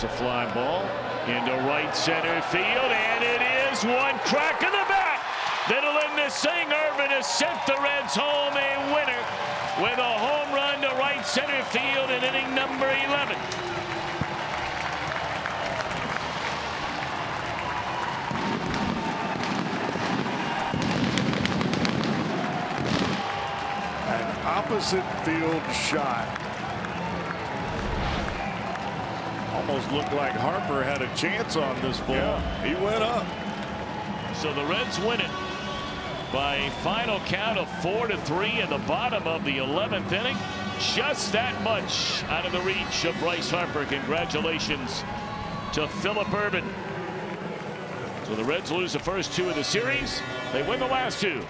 There's a fly ball into right center field, and it is one crack in the bat that'll end this thing. Ervin has sent the Reds home a winner with a home run to right center field in inning number 11. An opposite field shot. Almost looked like Harper had a chance on this ball. Yeah, he went up. So the Reds win it by a final count of four to three in the bottom of the 11th inning. Just that much out of the reach of Bryce Harper. Congratulations to Phillip Ervin. So the Reds lose the first two of the series. They win the last two.